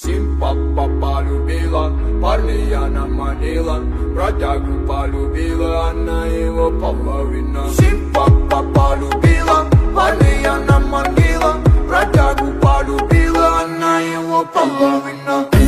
Симпапа полюбила, парня она манила Бродягу полюбила, она его половина Симпапа полюбила, парня она манила Бродягу полюбила, она его половина